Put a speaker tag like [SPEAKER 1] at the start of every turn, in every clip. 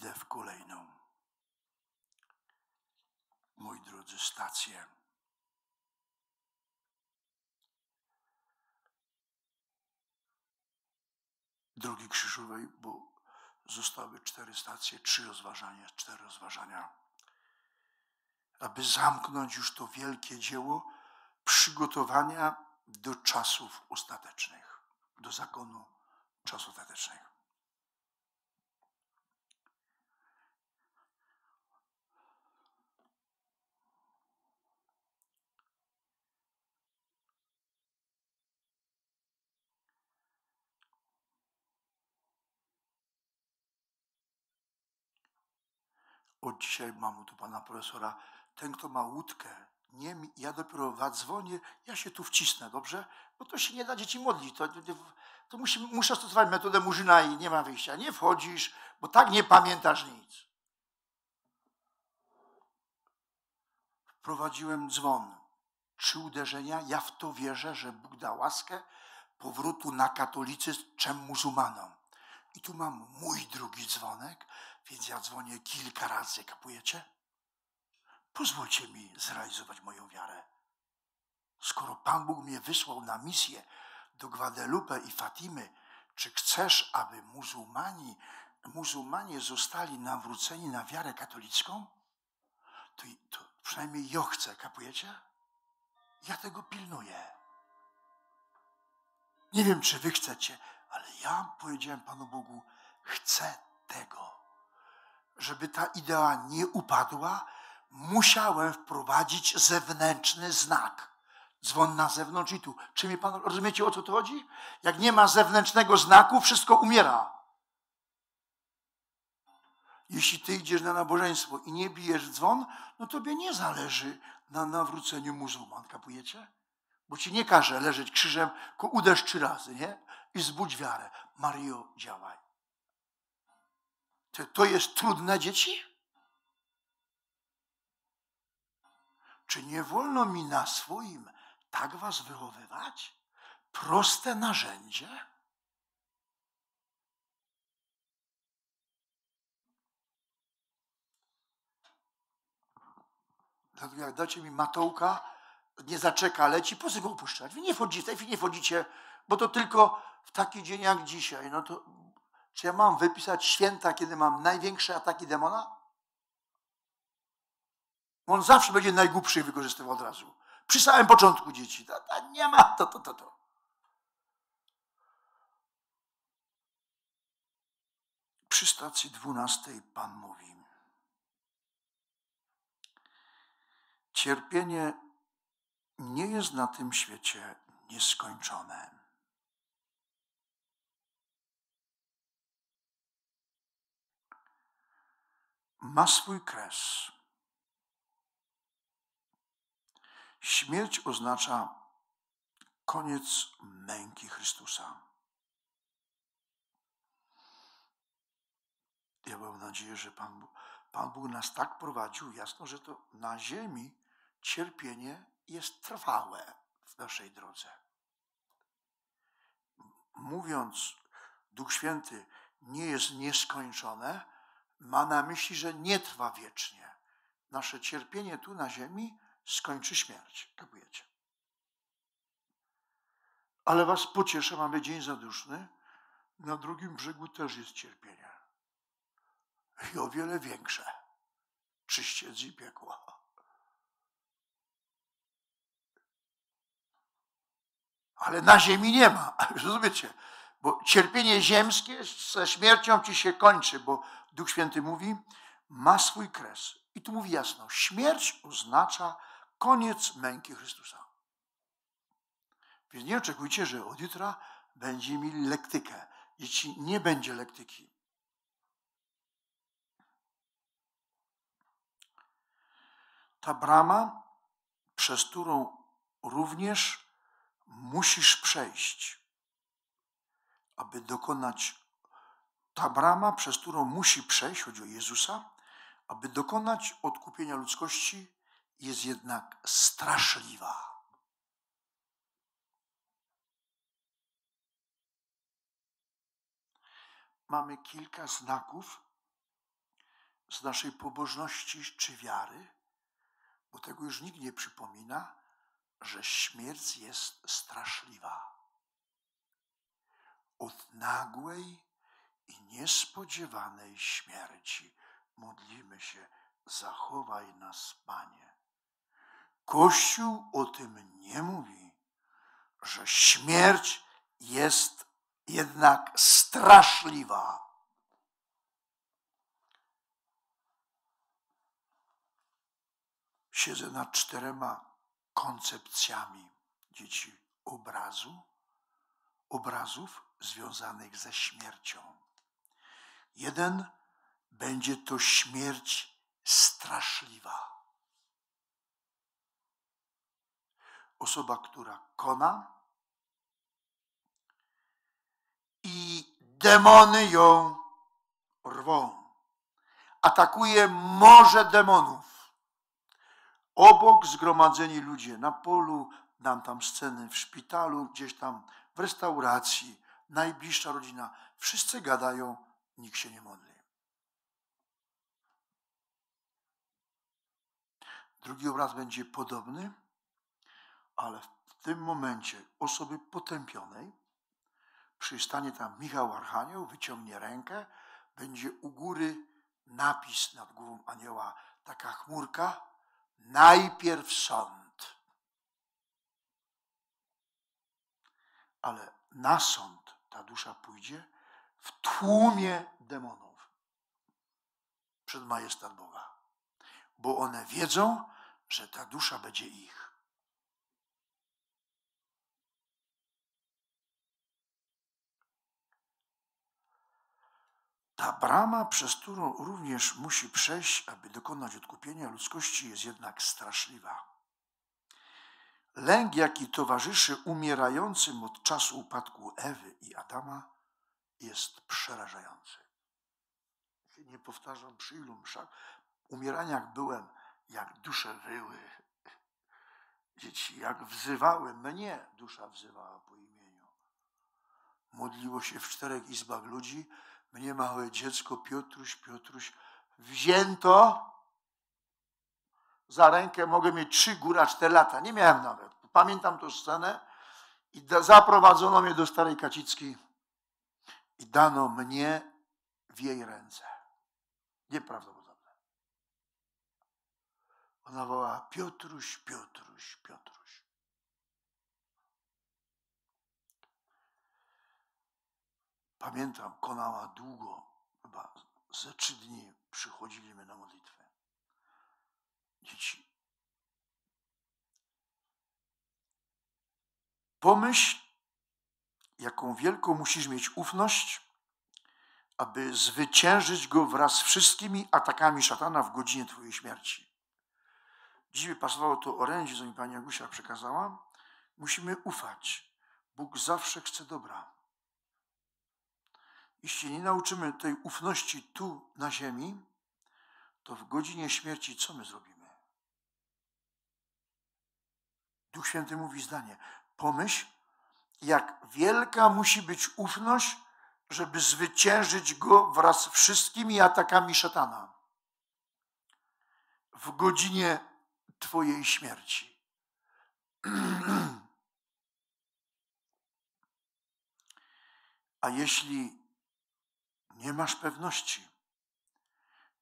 [SPEAKER 1] idę w kolejną. Moi drodzy, stację. Drogi krzyżowej, bo zostały cztery stacje, trzy rozważania, cztery rozważania. Aby zamknąć już to wielkie dzieło przygotowania do czasów ostatecznych, do zakonu czasów ostatecznych. Od dzisiaj mam tu pana profesora. Ten, kto ma łódkę, nie, ja dopiero zadzwonię, ja się tu wcisnę, dobrze? Bo to się nie da dzieci modlić. To, to, to musi, muszę stosować metodę murzyna i nie ma wyjścia. Nie wchodzisz, bo tak nie pamiętasz nic. Wprowadziłem dzwon. Trzy uderzenia. Ja w to wierzę, że Bóg da łaskę powrotu na katolicyzm czem muzułmanom. I tu mam mój drugi dzwonek, więc ja dzwonię kilka razy, kapujecie? Pozwólcie mi zrealizować moją wiarę. Skoro Pan Bóg mnie wysłał na misję do Guadalupe i Fatimy, czy chcesz, aby muzułmani, muzułmanie zostali nawróceni na wiarę katolicką? To, to przynajmniej ja chcę, kapujecie? Ja tego pilnuję. Nie wiem, czy wy chcecie, ale ja powiedziałem Panu Bogu, chcę tego. Żeby ta idea nie upadła, musiałem wprowadzić zewnętrzny znak. Dzwon na zewnątrz i tu. Czy mi pan rozumiecie, o co to chodzi? Jak nie ma zewnętrznego znaku, wszystko umiera. Jeśli ty idziesz na nabożeństwo i nie bijesz dzwon, no tobie nie zależy na nawróceniu muzułman, kapujecie? Bo ci nie każe leżeć krzyżem, tylko uderz trzy razy, nie? I zbudź wiarę. Mario, działaj. To, to jest trudne, dzieci? Czy nie wolno mi na swoim tak was wychowywać? Proste narzędzie? Dlatego jak dacie mi matołka, nie zaczeka, leci, po co go opuszczać? Wy nie wchodzicie, nie wchodzicie, bo to tylko w taki dzień jak dzisiaj. No to, czy ja mam wypisać święta, kiedy mam największe ataki demona? On zawsze będzie najgłupszy wykorzystywał od razu. Przy samym początku dzieci. To, to nie ma to, to, to, to. Przy stacji dwunastej Pan mówi. Cierpienie nie jest na tym świecie nieskończone. Ma swój kres. Śmierć oznacza koniec męki Chrystusa. Ja mam nadzieję, że Pan, Pan Bóg nas tak prowadził jasno, że to na ziemi cierpienie jest trwałe w naszej drodze. Mówiąc, Duch Święty nie jest nieskończone, ma na myśli, że nie trwa wiecznie. Nasze cierpienie tu na ziemi skończy śmierć. Kapujecie? Ale was pocieszę, mamy dzień zaduszny. Na drugim brzegu też jest cierpienie. I o wiele większe. Czyściec i piekła. Ale na ziemi nie ma. Rozumiecie? Bo cierpienie ziemskie ze śmiercią ci się kończy, bo Duch Święty mówi, ma swój kres. I tu mówi jasno, śmierć oznacza koniec męki Chrystusa. Więc nie oczekujcie, że od jutra będzie mieli lektykę. Jeśli nie będzie lektyki. Ta brama, przez którą również musisz przejść, aby dokonać ta brama, przez którą musi przejść, chodzi o Jezusa, aby dokonać odkupienia ludzkości, jest jednak straszliwa. Mamy kilka znaków, z naszej pobożności czy wiary, bo tego już nikt nie przypomina, że śmierć jest straszliwa. Od nagłej i niespodziewanej śmierci modlimy się, zachowaj nas, Panie. Kościół o tym nie mówi, że śmierć jest jednak straszliwa. Siedzę nad czterema koncepcjami dzieci obrazu, obrazów związanych ze śmiercią. Jeden będzie to śmierć straszliwa. Osoba, która kona i demony ją rwą. Atakuje morze demonów. Obok zgromadzeni ludzie na polu, dam tam sceny w szpitalu, gdzieś tam w restauracji, najbliższa rodzina. Wszyscy gadają, nikt się nie modli. Drugi obraz będzie podobny, ale w tym momencie osoby potępionej przystanie tam Michał Archanioł, wyciągnie rękę, będzie u góry napis nad głową anioła, taka chmurka, najpierw sąd. Ale na sąd ta dusza pójdzie w tłumie demonów przed majestat Boga, bo one wiedzą, że ta dusza będzie ich. Ta brama, przez którą również musi przejść, aby dokonać odkupienia ludzkości, jest jednak straszliwa. Lęk, jaki towarzyszy umierającym od czasu upadku Ewy i Adama, jest przerażający. Nie powtarzam przy ilu mszach, umieraniach byłem, jak dusze wyły. Dzieci, jak wzywały mnie, dusza wzywała po imieniu. Modliło się w czterech izbach ludzi, mnie małe dziecko, Piotruś, Piotruś, wzięto za rękę, mogę mieć trzy, góra cztery lata. Nie miałem nawet. Pamiętam tę scenę i zaprowadzono mnie do starej Kacickiej i dano mnie w jej ręce. Nieprawdopodobne. Ona woła Piotruś, Piotruś, Piotruś. Pamiętam, konała długo, chyba ze trzy dni przychodziliśmy na modlitwę. Dzieci. Pomyśl, jaką wielką musisz mieć ufność, aby zwyciężyć go wraz z wszystkimi atakami szatana w godzinie Twojej śmierci. Dziś pasowało to orędzie, co mi Pani Agusia przekazała. Musimy ufać. Bóg zawsze chce dobra. Jeśli nie nauczymy tej ufności tu na ziemi, to w godzinie śmierci co my zrobimy? Duch Święty mówi zdanie. Pomyśl, jak wielka musi być ufność, żeby zwyciężyć go wraz z wszystkimi atakami szatana w godzinie Twojej śmierci. A jeśli nie masz pewności,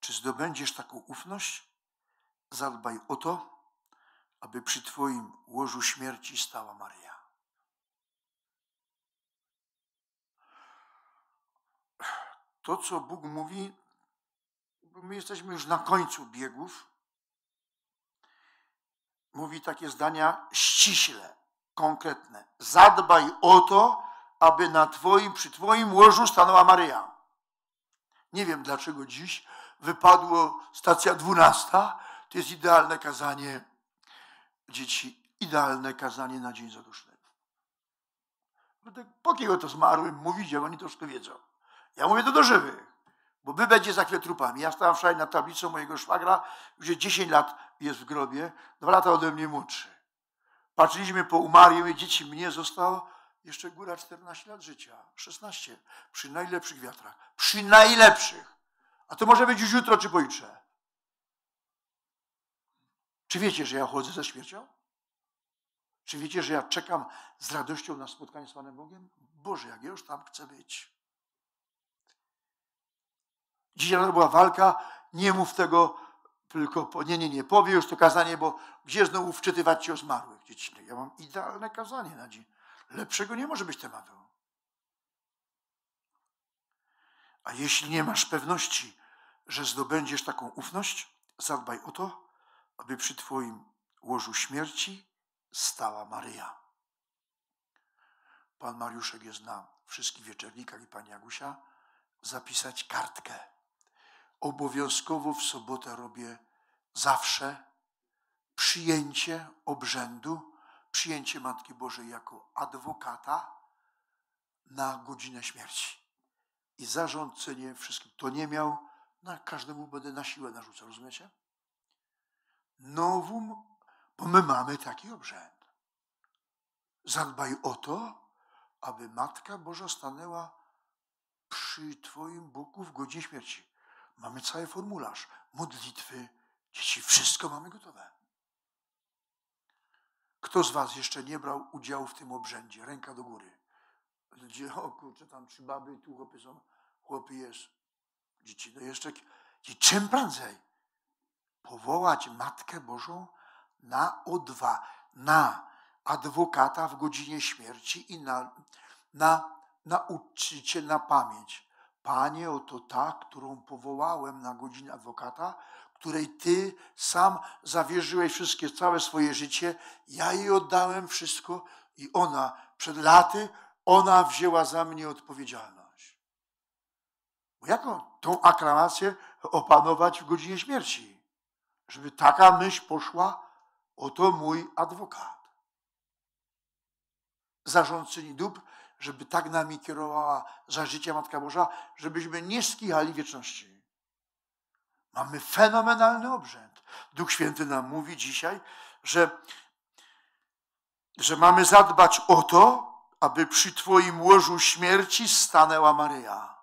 [SPEAKER 1] czy zdobędziesz taką ufność, zadbaj o to, aby przy Twoim łożu śmierci stała Maria. To, co Bóg mówi, my jesteśmy już na końcu biegów, mówi takie zdania ściśle, konkretne. Zadbaj o to, aby na Twoim, przy Twoim łożu stanęła Maryja. Nie wiem, dlaczego dziś wypadło stacja dwunasta. To jest idealne kazanie dzieci, idealne kazanie na dzień zaduszny. Po kiego to zmarłym mówić, jak oni wszystko wiedzą. Ja mówię to do żywych, bo by będzie za chwilę trupami. Ja stałem wczoraj nad tablicą mojego szwagra, już 10 lat jest w grobie, dwa lata ode mnie młodszy. Patrzyliśmy po umarłym dzieci, mnie zostało jeszcze góra 14 lat życia, 16, przy najlepszych wiatrach, przy najlepszych. A to może być już jutro czy pojutrze. Czy wiecie, że ja chodzę ze śmiercią? Czy wiecie, że ja czekam z radością na spotkanie z Panem Bogiem? Boże, jak ja już tam chcę być. Dzisiaj była walka, nie mów tego, tylko po, nie, nie, nie, powie już to kazanie, bo gdzie znowu wczytywać się o zmarłych? Dzieci, ja mam idealne kazanie na dzień. Lepszego nie może być tematu. A jeśli nie masz pewności, że zdobędziesz taką ufność, zadbaj o to, aby przy Twoim łożu śmierci stała Maryja. Pan Mariuszek jest na wszystkich wieczernikach i pani Agusia zapisać kartkę. Obowiązkowo w sobotę robię zawsze przyjęcie obrzędu, przyjęcie Matki Bożej jako adwokata na godzinę śmierci. I zarządzenie wszystkim. To nie miał, na każdemu będę na siłę narzucał, rozumiecie? Nowum, bo my mamy taki obrzęd. Zadbaj o to, aby Matka Boża stanęła przy Twoim boku w godzinie śmierci. Mamy cały formularz, modlitwy, dzieci, wszystko mamy gotowe. Kto z Was jeszcze nie brał udziału w tym obrzędzie? Ręka do góry. Gdzie, o kurczę, tam trzy baby, tu chłopy są, chłopy jest. Dzieci, no jeszcze, i czym prędzej powołać Matkę Bożą na odwa, na adwokata w godzinie śmierci i na, na nauczyciel na pamięć. Panie, oto ta, którą powołałem na godzinę adwokata, której Ty sam zawierzyłeś wszystkie, całe swoje życie, ja jej oddałem wszystko i ona przed laty, ona wzięła za mnie odpowiedzialność. Bo jaką tą aklamację opanować w godzinie śmierci? Żeby taka myśl poszła, oto mój adwokat. Zarządczyni dóbr, żeby tak nami kierowała za życia Matka Boża, żebyśmy nie skijali wieczności. Mamy fenomenalny obrzęd. Duch Święty nam mówi dzisiaj, że, że mamy zadbać o to, aby przy Twoim łożu śmierci stanęła Maryja.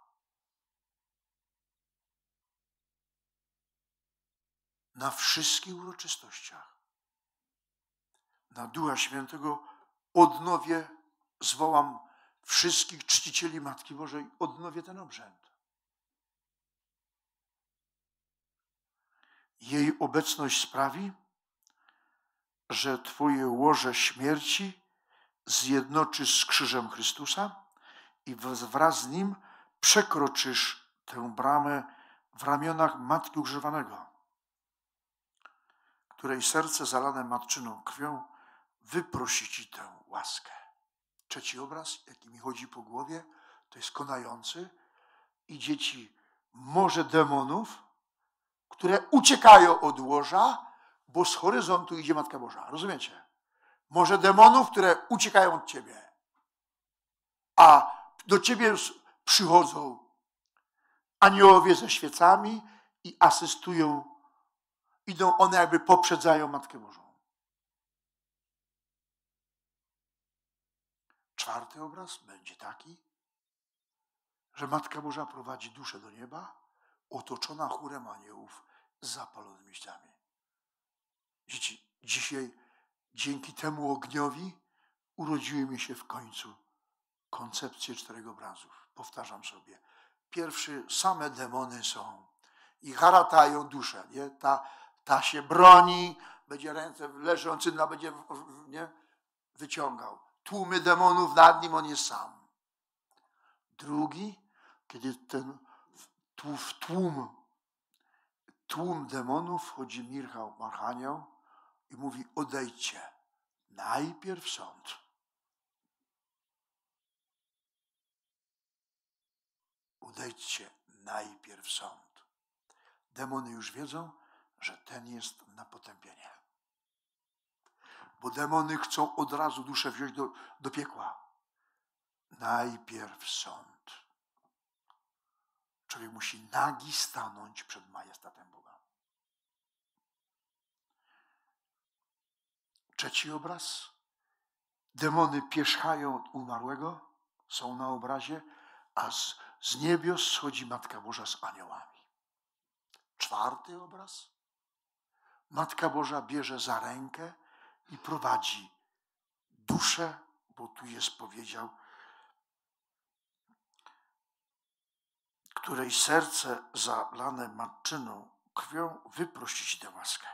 [SPEAKER 1] Na wszystkich uroczystościach. Na Ducha Świętego odnowię, zwołam wszystkich czcicieli Matki Bożej, odnowię ten obrzęd. Jej obecność sprawi, że Twoje łoże śmierci zjednoczy z krzyżem Chrystusa i wraz z nim przekroczysz tę bramę w ramionach Matki Używanego, której serce zalane matczyną krwią wyprosi Ci tę łaskę. Trzeci obraz, jaki mi chodzi po głowie, to jest konający i dzieci morze demonów, które uciekają od łoża, bo z horyzontu idzie Matka Boża. Rozumiecie? Może demonów, które uciekają od ciebie, a do ciebie przychodzą aniołowie ze świecami i asystują. Idą one jakby poprzedzają Matkę Bożą. Czwarty obraz będzie taki, że Matka Boża prowadzi duszę do nieba, otoczona chórem aniołów z zapalonymi ściami. Dzieci, dzisiaj dzięki temu ogniowi urodziły mi się w końcu koncepcje czterech obrazów. Powtarzam sobie. Pierwszy, same demony są i haratają duszę. Nie? Ta, ta się broni, będzie ręce leżący, będzie nie? wyciągał. Tłumy demonów nad nim, on jest sam. Drugi, kiedy ten w tłum, tłum demonów wchodzi Michał Marchanioł i mówi odejdźcie, najpierw sąd. Odejdźcie, najpierw sąd. Demony już wiedzą, że ten jest na potępienie. Bo demony chcą od razu duszę wziąć do, do piekła. Najpierw sąd. Człowiek musi nagi stanąć przed majestatem Boga. Trzeci obraz. Demony pierzchają od umarłego, są na obrazie, a z, z niebios schodzi Matka Boża z aniołami. Czwarty obraz. Matka Boża bierze za rękę i prowadzi duszę, bo tu jest powiedział, której serce zalane matczyną krwią wyprości ci tę łaskę,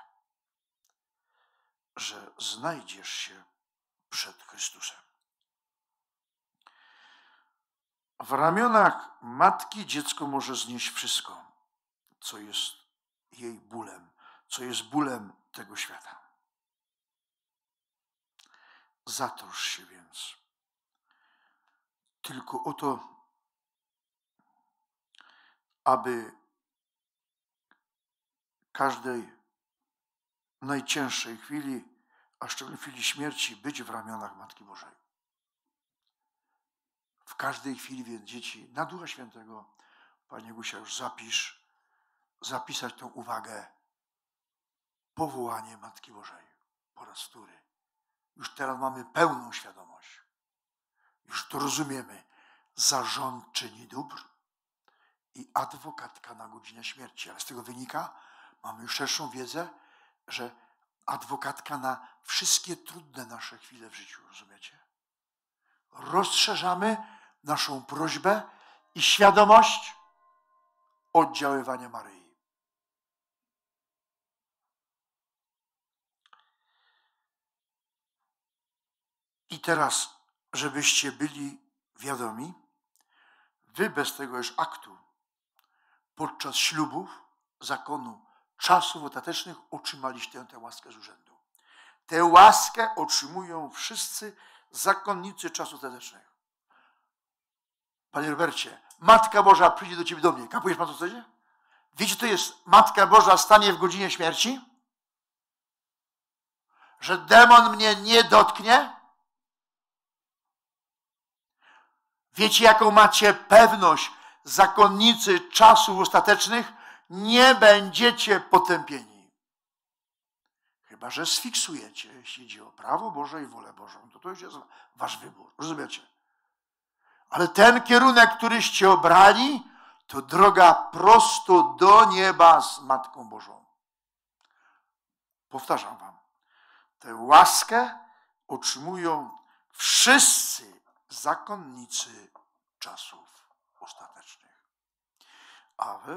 [SPEAKER 1] że znajdziesz się przed Chrystusem. W ramionach matki dziecko może znieść wszystko, co jest jej bólem, co jest bólem tego świata. Zatrosz się więc tylko o to, aby każdej najcięższej chwili, a szczególnie w chwili śmierci, być w ramionach Matki Bożej. W każdej chwili więc dzieci na Ducha Świętego, Panie Gusia, już zapisz, zapisać tą uwagę. Powołanie Matki Bożej po raz wtóry. Już teraz mamy pełną świadomość. Już to rozumiemy. Zarządczyni dóbr i adwokatka na godzinę śmierci. Ale z tego wynika, mamy już szerszą wiedzę, że adwokatka na wszystkie trudne nasze chwile w życiu, rozumiecie? Rozszerzamy naszą prośbę i świadomość oddziaływania Maryi. I teraz, żebyście byli wiadomi, wy bez tego już aktu podczas ślubów, zakonu, czasów ostatecznych otrzymaliście tę łaskę z urzędu. Tę łaskę otrzymują wszyscy zakonnicy czasów ostatecznych. Panie Robercie, Matka Boża przyjdzie do ciebie do mnie. Kapujesz pan co wtedy? Wiecie, to jest Matka Boża stanie w godzinie śmierci? Że demon mnie nie dotknie? Wiecie, jaką macie pewność, zakonnicy czasów ostatecznych? Nie będziecie potępieni. Chyba, że sfiksujecie, jeśli chodzi o prawo Boże i wolę Bożą. To to już jest wasz wybór. Rozumiecie? Ale ten kierunek, któryście obrali, to droga prosto do nieba z Matką Bożą. Powtarzam wam, tę łaskę otrzymują wszyscy zakonnicy czasów ostatecznych. A wy